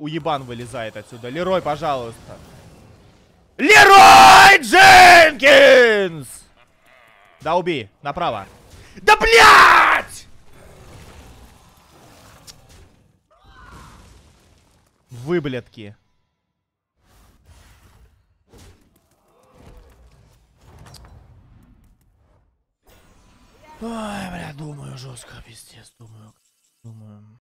уебан вылезает отсюда. Лерой, пожалуйста. Лерой Дженкинс! Да, убей. Направо. Да, блядь! Выблядки. Ой, бля, думаю жестко, пиздец, думаю. Думаю.